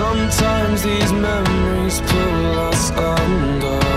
Sometimes these memories pull us under.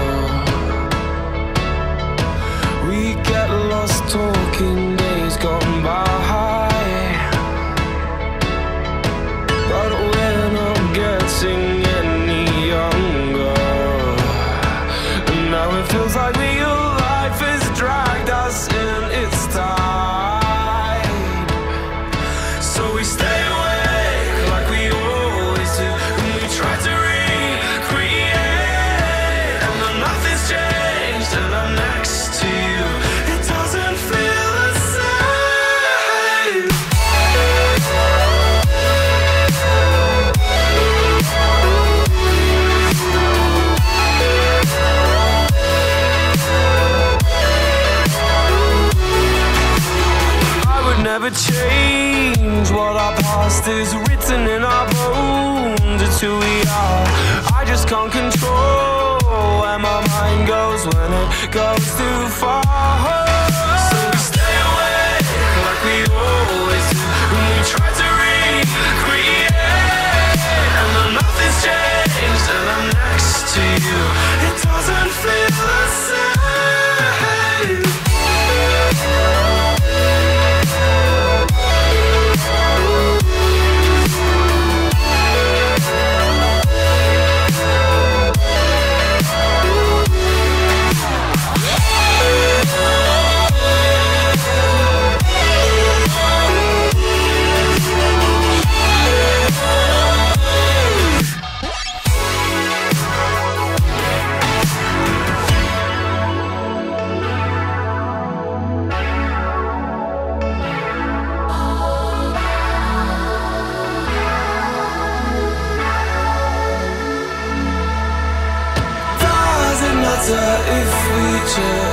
Never change what our past is written in our bones. It's who we are. I just can't control where my mind goes when it goes too far. matter if we just